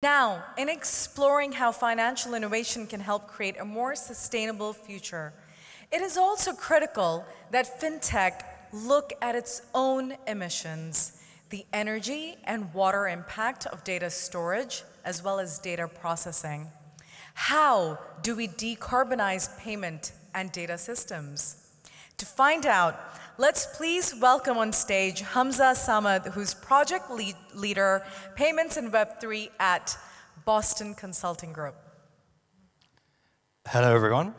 Now, in exploring how financial innovation can help create a more sustainable future, it is also critical that fintech look at its own emissions, the energy and water impact of data storage, as well as data processing. How do we decarbonize payment and data systems? To find out, let's please welcome on stage Humza Samad, who's project lead leader, payments and Web3 at Boston Consulting Group. Hello, everyone.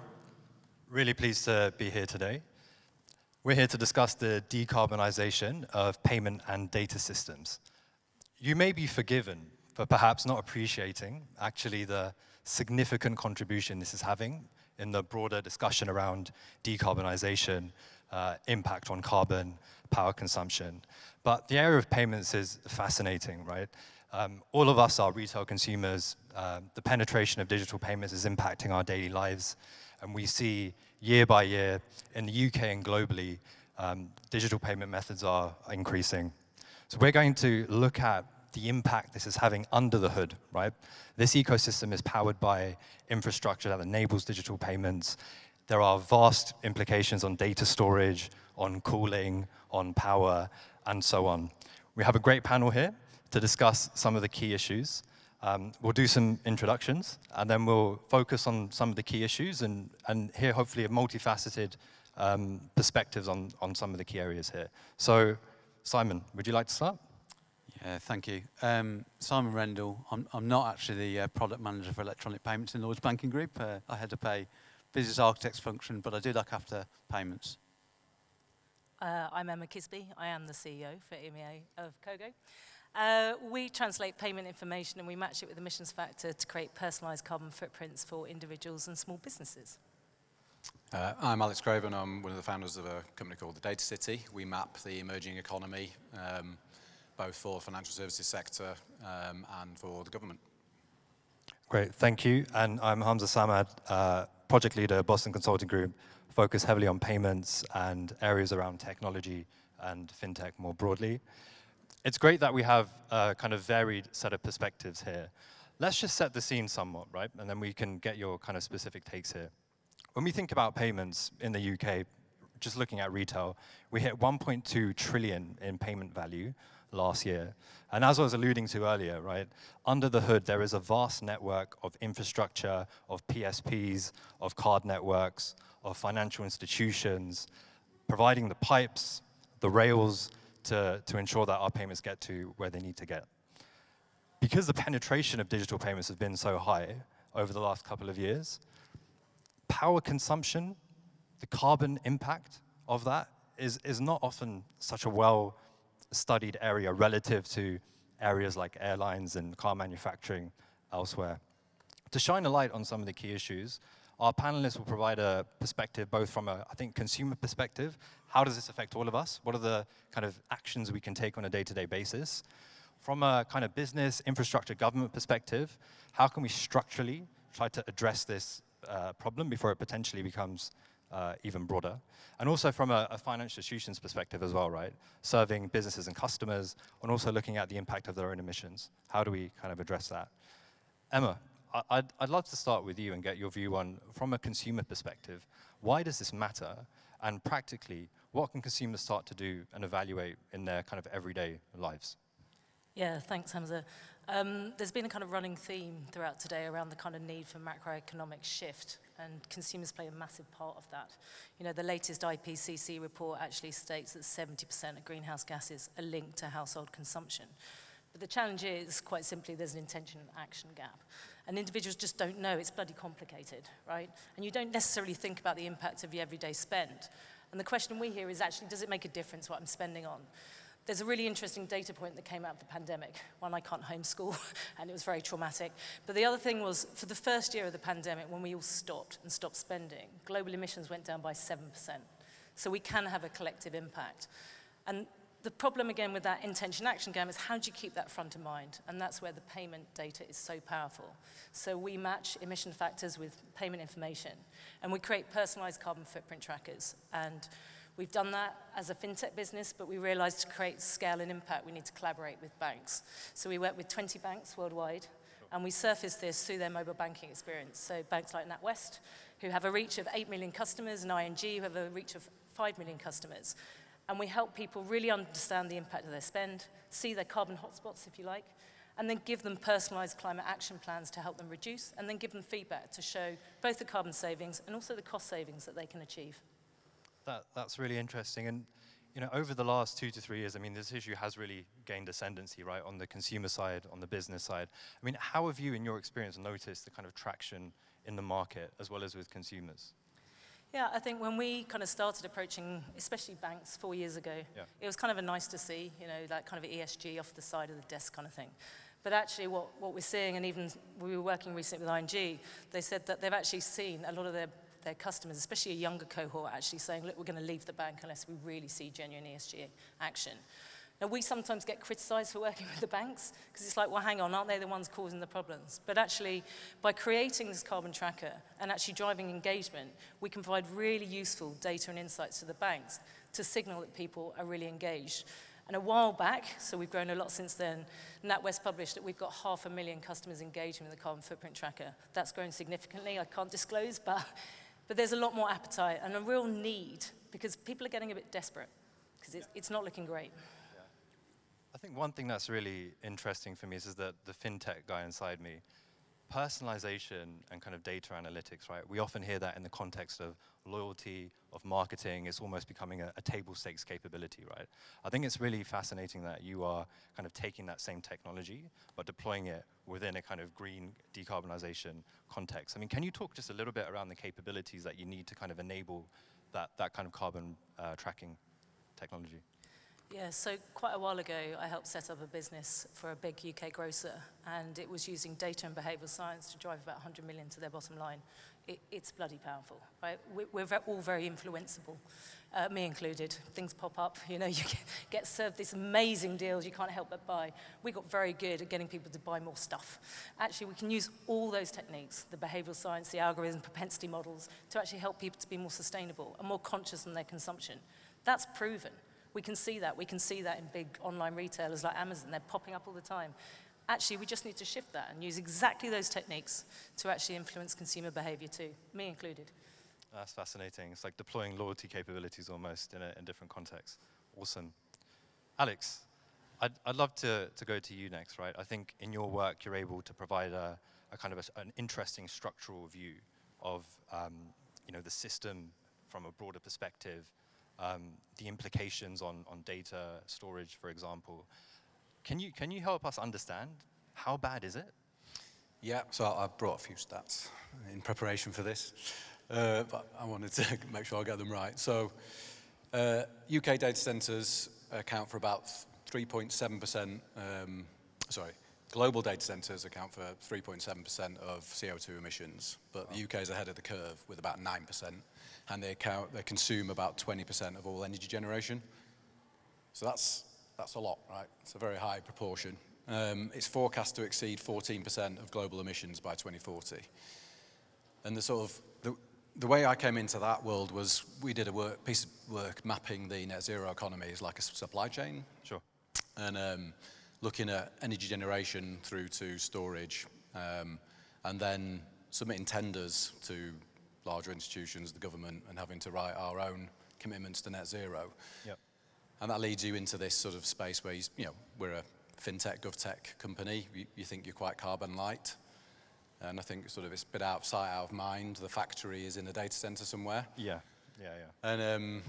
Really pleased to be here today. We're here to discuss the decarbonization of payment and data systems. You may be forgiven for perhaps not appreciating actually the significant contribution this is having in the broader discussion around decarbonization, uh, impact on carbon, power consumption. But the area of payments is fascinating, right? Um, all of us are retail consumers. Uh, the penetration of digital payments is impacting our daily lives. And we see year by year in the UK and globally, um, digital payment methods are increasing. So we're going to look at the impact this is having under the hood, right? This ecosystem is powered by infrastructure that enables digital payments. There are vast implications on data storage, on cooling, on power, and so on. We have a great panel here to discuss some of the key issues. Um, we'll do some introductions, and then we'll focus on some of the key issues and, and hear hopefully a multifaceted um, perspectives on, on some of the key areas here. So, Simon, would you like to start? Yeah, thank you. Um, Simon Rendall. I'm, I'm, not actually the uh, product manager for electronic payments in Lloyds Banking Group. Uh, I had to pay business architect's function, but I do look after payments. Uh, I'm Emma Kisby. I am the CEO for EMEA of Kogo. Uh, we translate payment information and we match it with emissions factor to create personalised carbon footprints for individuals and small businesses. Uh, I'm Alex Craven. I'm one of the founders of a company called The Data City. We map the emerging economy, um, both for the financial services sector um, and for the government. Great, thank you. And I'm Humza Samad, uh, project leader, Boston Consulting Group, focus heavily on payments and areas around technology and fintech more broadly. It's great that we have a kind of varied set of perspectives here. Let's just set the scene somewhat, right? And then we can get your kind of specific takes here. When we think about payments in the UK, just looking at retail, we hit 1.2 trillion in payment value last year. And as I was alluding to earlier, right, under the hood, there is a vast network of infrastructure, of PSPs, of card networks, of financial institutions, providing the pipes, the rails to, to ensure that our payments get to where they need to get. Because the penetration of digital payments has been so high over the last couple of years, power consumption, the carbon impact of that is, is not often such a well studied area relative to areas like airlines and car manufacturing elsewhere. To shine a light on some of the key issues, our panelists will provide a perspective both from a, I think, consumer perspective. How does this affect all of us? What are the kind of actions we can take on a day-to-day -day basis? From a kind of business, infrastructure, government perspective, how can we structurally try to address this uh, problem before it potentially becomes uh, even broader. And also from a, a, financial institutions perspective as well, right? Serving businesses and customers, and also looking at the impact of their own emissions. How do we kind of address that? Emma, I'd, I'd love to start with you and get your view on, from a consumer perspective, why does this matter? And practically, what can consumers start to do and evaluate in their kind of everyday lives? Yeah, thanks, Humza. Um, there's been a kind of running theme throughout today around the kind of need for macroeconomic shift, and consumers play a massive part of that. You know, the latest IPCC report actually states that 70% of greenhouse gases are linked to household consumption. But the challenge is, quite simply, there's an intention and action gap. And individuals just don't know. It's bloody complicated, right? And you don't necessarily think about the impact of your everyday spend. And the question we hear is actually, does it make a difference what I'm spending on? There's a really interesting data point that came out of the pandemic. One, I can't homeschool, and it was very traumatic. But the other thing was, for the first year of the pandemic, when we all stopped and stopped spending, global emissions went down by 7%. So we can have a collective impact. And the problem again with that intention action game is how do you keep that front of mind? And that's where the payment data is so powerful. So we match emission factors with payment information, and we create personalized carbon footprint trackers. And We've done that as a fintech business, but we realized to create scale and impact, we need to collaborate with banks. So we work with 20 banks worldwide, And we surface this through their mobile banking experience. So banks like NatWest, who have a reach of 8 million customers, and ING, who have a reach of 5 million customers. And we help people really understand the impact of their spend, see their carbon hotspots, if you like, and then give them personalized climate action plans to help them reduce, and then give them feedback to show both the carbon savings and also the cost savings that they can achieve. That, that's really interesting. And you know, over the last two to three years, I mean, this issue has really gained ascendancy, right, on the consumer side, on the business side. I mean, how have you, in your experience, noticed the kind of traction in the market as well as with consumers? Yeah, I think when we kind of started approaching, especially banks four years ago, yeah. it was kind of a nice to see, you know, that kind of ESG off the side of the desk kind of thing. But actually what, what we're seeing, and even we were working recently with ING, they said that they've actually seen a lot of their, their customers, especially a younger cohort, actually saying, look, we're going to leave the bank unless we really see genuine ESG action. Now, we sometimes get criticized for working with the banks because it's like, well, hang on, aren't they the ones causing the problems? But actually, by creating this carbon tracker and actually driving engagement, we can provide really useful data and insights to the banks to signal that people are really engaged. And a while back, so we've grown a lot since then, NatWest published that we've got half a million customers engaging with the carbon footprint tracker. That's grown significantly. I can't disclose, but but there's a lot more appetite and a real need because people are getting a bit desperate because it's, it's not looking great. I think one thing that's really interesting for me is, is that the fintech guy inside me, personalization and kind of data analytics, right? We often hear that in the context of loyalty, of marketing. It's almost becoming a, a, table stakes capability, right? I think it's really fascinating that you are kind of taking that same technology, but deploying it within a kind of green decarbonization context. I mean, can you talk just a little bit around the capabilities that you need to kind of enable that, that kind of carbon uh, tracking technology? Yeah, so quite a while ago, I helped set up a business for a big UK grocer, and it was using data and behavioural science to drive about 100 million to their bottom line. It, it's bloody powerful, right? We, we're all very influenceable, uh, me included. Things pop up, you know, you get served these amazing deals you can't help but buy. We got very good at getting people to buy more stuff. Actually, we can use all those techniques, the behavioural science, the algorithm, propensity models, to actually help people to be more sustainable and more conscious in their consumption. That's proven. We can see that. We can see that in big online retailers like Amazon. They're popping up all the time. Actually, we just need to shift that and use exactly those techniques to actually influence consumer behavior too, me included. That's fascinating. It's like deploying loyalty capabilities almost in a in different contexts. Awesome. Alex, I'd, I'd love to, to go to you next, right? I think in your work, you're able to provide a, a kind of a, an interesting structural view of um, you know, the system from a broader perspective um, the implications on, on data storage, for example. Can you, can you help us understand how bad is it? Yeah, so I brought a few stats in preparation for this, uh, but I wanted to make sure I get them right. So uh, UK data centres account for about 3.7%, um, sorry, global data centres account for 3.7% of CO2 emissions, but wow. the UK is ahead of the curve with about 9% and they, account, they consume about 20% of all energy generation. So that's, that's a lot, right? It's a very high proportion. Um, it's forecast to exceed 14% of global emissions by 2040. And the sort of, the, the way I came into that world was we did a work, piece of work mapping the net zero economy as like a supply chain. Sure. And um, looking at energy generation through to storage, um, and then submitting tenders to larger institutions, the government, and having to write our own commitments to net zero. Yep. And that leads you into this sort of space where, you, you know, we're a fintech, govtech company. You, you think you're quite carbon light. And I think sort of it's a bit out of sight, out of mind. The factory is in a data center somewhere. Yeah, yeah, yeah. And, um,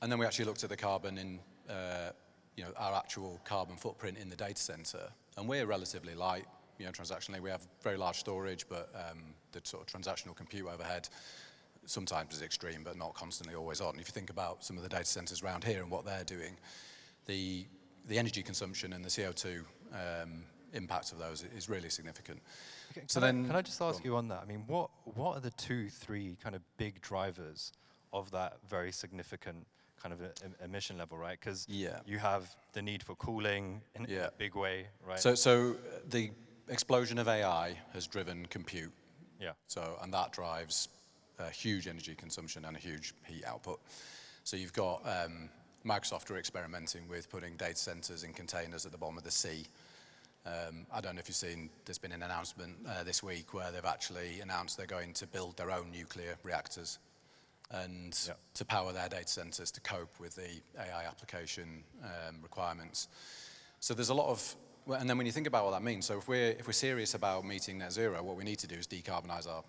and then we actually looked at the carbon in, uh, you know, our actual carbon footprint in the data center. And we're relatively light you know, transactionally. We have very large storage, but um, the sort of transactional compute overhead sometimes is extreme, but not constantly always on. If you think about some of the data centers around here and what they're doing, the, the energy consumption and the CO2 um, impact of those is really significant. Okay, so then, I, can I just ask on. you on that? I mean, what what are the two, three kind of big drivers of that very significant kind of emission level, right? Because yeah. you have the need for cooling in yeah. a big way, right? So, so the explosion of AI has driven compute. Yeah. So, and that drives a huge energy consumption and a huge heat output. So you've got um, Microsoft are experimenting with putting data centers in containers at the bottom of the sea. Um, I don't know if you've seen, there's been an announcement uh, this week where they've actually announced they're going to build their own nuclear reactors and to power their data centers to cope with the AI application um, requirements. So there's a lot of, and then when you think about what that means, so if we're, if we're serious about meeting net zero, what we need to do is decarbonize our,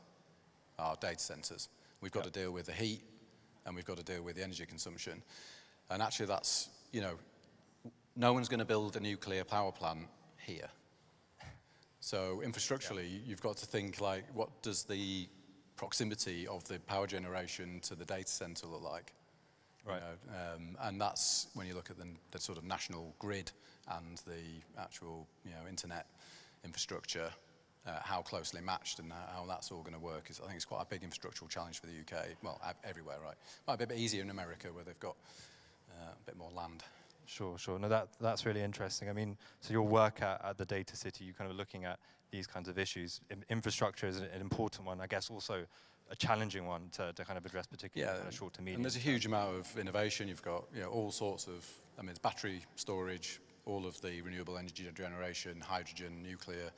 our data centers. We've got to deal with the heat and we've got to deal with the energy consumption. And actually that's, you know, no one's going to build a nuclear power plant here. So infrastructurally, you've got to think like, what does the proximity of the power generation to the data center look like? You Right. know, um, and that's when you look at the, the sort of national grid and the actual, you know, internet infrastructure, uh, how closely matched and how how that's all going to work. Is, I think it's quite a big infrastructural challenge for the UK. Well, everywhere, right? Might be a bit easier in America where they've got uh, a bit more land. Sure, sure. No, that, that's really interesting. I mean, so your work at, at the Data City, you're kind of looking at these kinds of issues. In, infrastructure is an, an important one, I guess also a challenging one to, to kind of address, particularly kind of short to medium. And there's a huge amount of innovation. You've got you know, all sorts of, I mean, it's battery storage, all of the renewable energy generation, hydrogen, nuclear,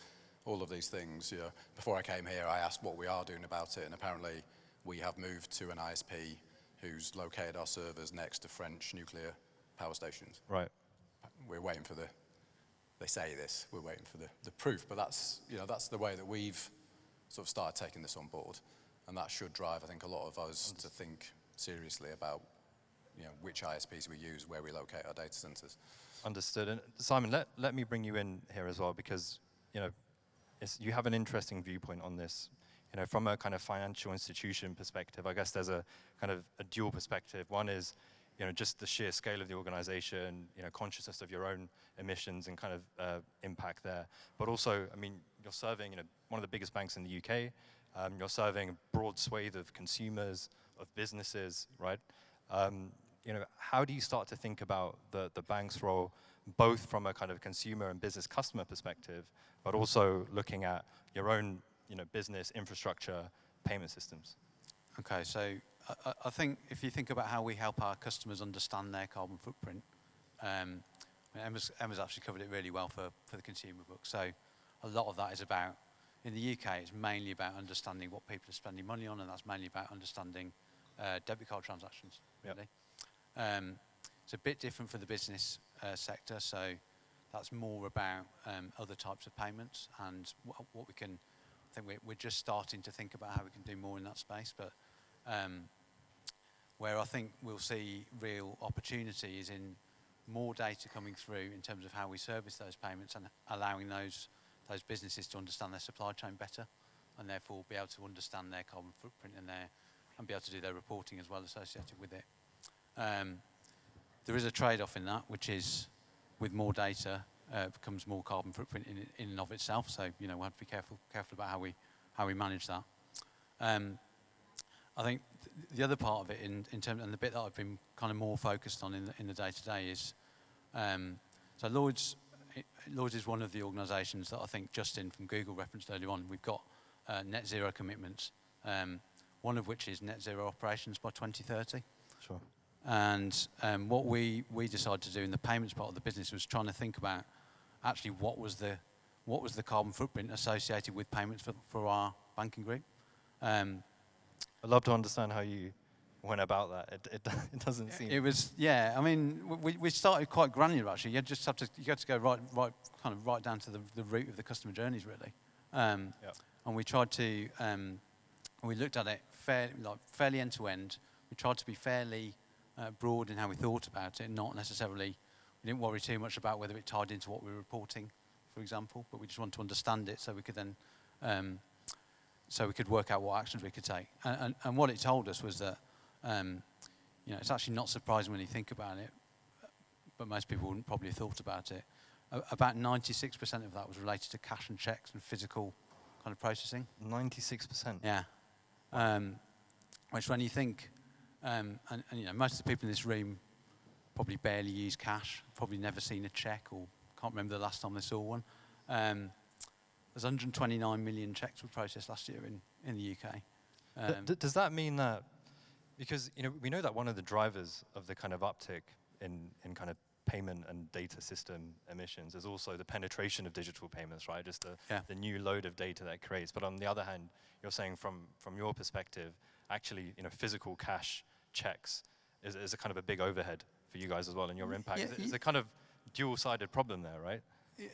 all of these things. You know, before I came here, I asked what we are doing about it, and apparently we have moved to an ISP who's located our servers next to French nuclear power stations. Right. We're waiting for the, they say this, we're waiting for the, the proof, but that's, you know, that's the way that we've sort of started taking this on board. And that should drive, I think, a lot of us to think seriously about, you know, which ISPs we use, where we locate our data centers. Understood. And Simon, let, let me bring you in here as well because, you know, it's, you have an interesting viewpoint on this. You know, from a kind of financial institution perspective, I guess there's a kind of a dual perspective. One is, you know, just the sheer scale of the organization, you know, consciousness of your own emissions and kind of uh, impact there. But also, I mean, you're serving, you know, one of the biggest banks in the UK. Um, you're serving a broad swathe of consumers, of businesses, right? Um, you know, how do you start to think about the, the bank's role, both from a kind of consumer and business customer perspective, but also looking at your own, you know, business infrastructure, payment systems? Okay, so I- I, think if you think about how we help our customers understand their carbon footprint, um, Emma's, Emma's actually covered it really well for, for the consumer book. So a lot of that is about, in the UK, it's mainly about understanding what people are spending money on, and that's mainly about understanding uh, debit card transactions, Yep. Um, it's a bit different for the business uh, sector, so that's more about um, other types of payments and wh- what we can. I think we're, we're just starting to think about how we can do more in that space, but um, where I think we'll see real opportunity is in more data coming through in terms of how we service those payments and allowing those those businesses to understand their supply chain better and therefore be able to understand their carbon footprint and their and be able to do their reporting as well associated with it. Um, there is a trade-off in that, which is with more data uh, becomes more carbon footprint in, in and of itself. So you know we have to be careful careful about how we how we manage that. Um, I think the other part of it, in, in terms, and the bit that I've been kind of more focused on in the, in the day-to-day is, um, so Lloyds, Lloyds is one of the organisations that I think Justin from Google referenced earlier on. We've got uh, net zero commitments, um, one of which is net zero operations by 2030. Sure. And um, what we, we decided to do in the payments part of the business was trying to think about actually what was the, what was the carbon footprint associated with payments for, for our banking group. Um, I'd love to understand how you went about that. It, it, it doesn't seem. It was, yeah. I mean, we, we started quite granular actually. You just have to, you have to go right, right, kind of right down to the, the root of the customer journeys really. Um, Yep. And we tried to, um, we looked at it fair, like fairly end to end. We tried to be fairly uh, broad in how we thought about it, not necessarily. We didn't worry too much about whether it tied into what we were reporting, for example. But we just wanted to understand it so we could then, um, so we could work out what actions we could take. And, and, and what it told us was that. Um, you know, it's actually not surprising when you think about it, but most people wouldn't probably have thought about it. A- about 96% of that was related to cash and checks and physical kind of processing. 96%. Yeah. Um, which when you think, um, and, and you know, most of the people in this room probably barely use cash, probably never seen a check or can't remember the last time they saw one. Um, there's 129 million checks were processed last year in, in the UK. Um, d- does that mean that, because you know, we know that one of the drivers of the kind of uptick in, in kind of payment and data system emissions. is also the penetration of digital payments, right? Just the, Yeah. the new load of data that creates. But on the other hand, you're saying from, from your perspective, actually, you know, physical cash checks is, is a kind of a big overhead for you guys as well and your impact. Yeah, It's- a kind of dual-sided problem there, right?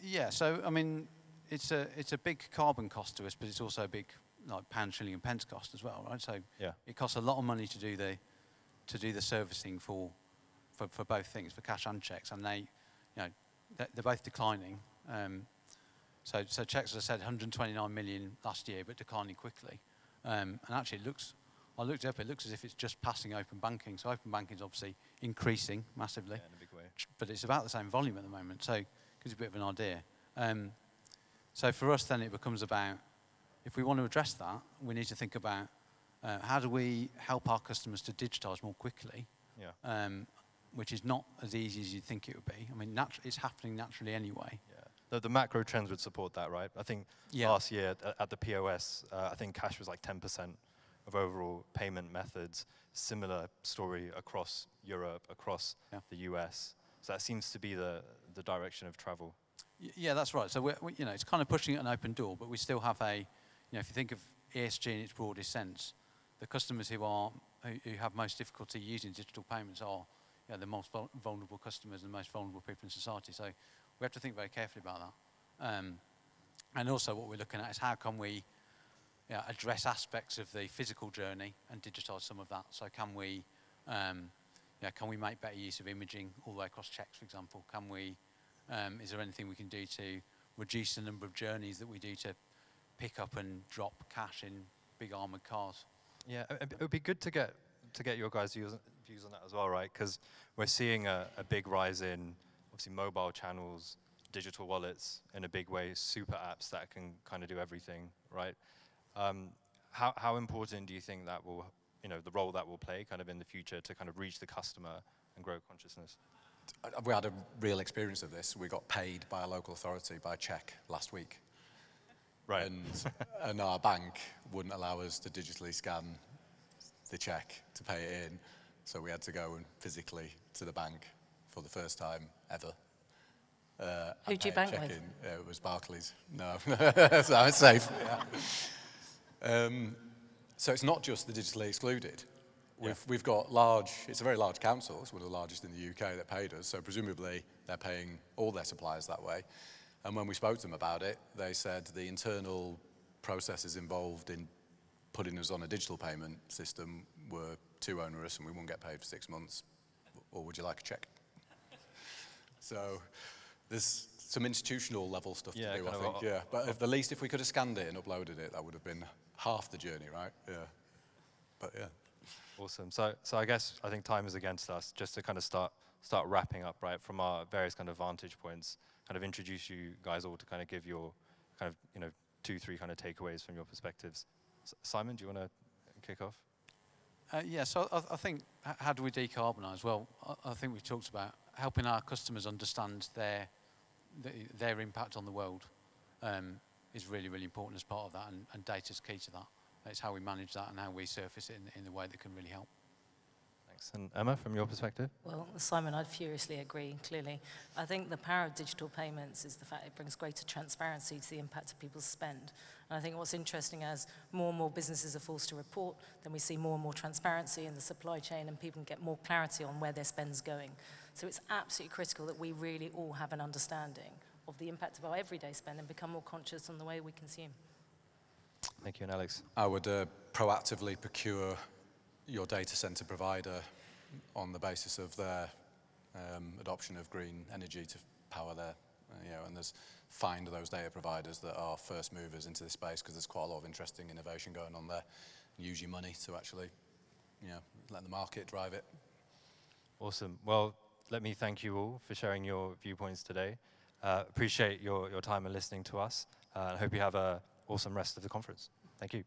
Yeah, so I mean, it's a it's a big carbon cost to us, but it's also a big like pound, shilling, and pence cost as well, right? So Yeah. it costs a lot of money to do the to do the servicing for for, for both things, for cash and checks, and they, you know, they're, both declining. Um, so so checks, as I said, 129 million last year, but declining quickly. Um, and actually, it looks. I looked it up. It looks as if it's just passing open banking. So open banking is obviously increasing massively Yeah, in a big way. but it's about the same volume at the moment, so it gives you a bit of an idea. Um, so for us, then it becomes about if we want to address that, we need to think about uh, how do we help our customers to digitise more quickly, Yeah. um, which is not as easy as you'd think it would be. I mean, it's happening naturally anyway. Yeah. The, the macro trends would support that, right? I think Yeah. last year at, at the POS, uh, I think cash was like 10% of overall payment methods. Similar story across Europe, across the US. So that seems to be the, the direction of travel. Yeah, that's right. So we're, we, you know, it's kind of pushing an open door, but we still have a, you know, if you think of ESG in its broadest sense, the customers who are who, who have most difficulty using digital payments are you know, the most vul- vulnerable customers and the most vulnerable people in society. So we have to think very carefully about that. Um, and also, what we're looking at is how can we you know, address aspects of the physical journey and digitise some of that. So can we, um, you know, can we make better use of imaging all the way across checks, for example? Can we, um, is there anything we can do to reduce the number of journeys that we do to pick up and drop cash in big armoured cars? Yeah, it it would be good to get to get your guys' views, views on that as well, right? Because we're seeing a, a big rise in obviously mobile channels, digital wallets in a big way, super apps that can kind of do everything, right? Um, how how important do you think that will, you know, the role that will play kind of in the future to kind of reach the customer and grow consciousness? We had a real experience of this. We got paid by a local authority by a cheque last week. Right. And, and our bank wouldn't allow us to digitally scan the cheque to pay it in. So we had to go and physically to the bank for the first time ever. Uh, Who'd you bank cheque with? in. It was Barclays. No, so it's safe. Yeah. Um, so it's not just the digitally excluded. We've, we've got large, it's a very large council, it's one of the largest in the UK that paid us, so presumably they're paying all their suppliers that way. And when we spoke to them about it, they said the internal processes involved in putting us on a digital payment system were too onerous and we wouldn't get paid for six months. Or would you like a check? so there's some institutional level stuff Yeah, to do, I think. yeah, but at the least, if we could have scanned it and uploaded it, that would have been half the journey, right? Yeah. But yeah. Awesome. So, so I guess I think time is against us. Just to kind of start start wrapping up, right, from our various kind of vantage points, kind of introduce you guys all to kind of give your kind of you know two, three kind of takeaways from your perspectives. S- Simon, do you want to kick off? Uh, yeah, so I, I think how do we decarbonise? Well, I, I think we've talked about helping our customers understand their their impact on the world um, is really really important as part of that, and, and is key to that. It's how we manage that and how we surface it in, in the way that can really help. Thanks. And Emma, from your perspective? Well, Simon, I'd furiously agree, clearly. I think the power of digital payments is the fact it brings greater transparency to the impact of people's spend. And I think what's interesting as more and more businesses are forced to report, then we see more and more transparency in the supply chain and people can get more clarity on where their spend's going. So it's absolutely critical that we really all have an understanding of the impact of our everyday spend and become more conscious on the way we consume. Thank you, and Alex. I would uh, proactively procure your data center provider on the basis of their um, adoption of green energy to power their, uh, you know, and there's find those data providers that are first movers into this space because there's quite a lot of interesting innovation going on there. Use your money to actually, you know, let the market drive it. Awesome. Well, let me thank you all for sharing your viewpoints today. Uh, appreciate your, your time and listening to us. Uh, I hope you have a awesome rest of the conference. Thank you.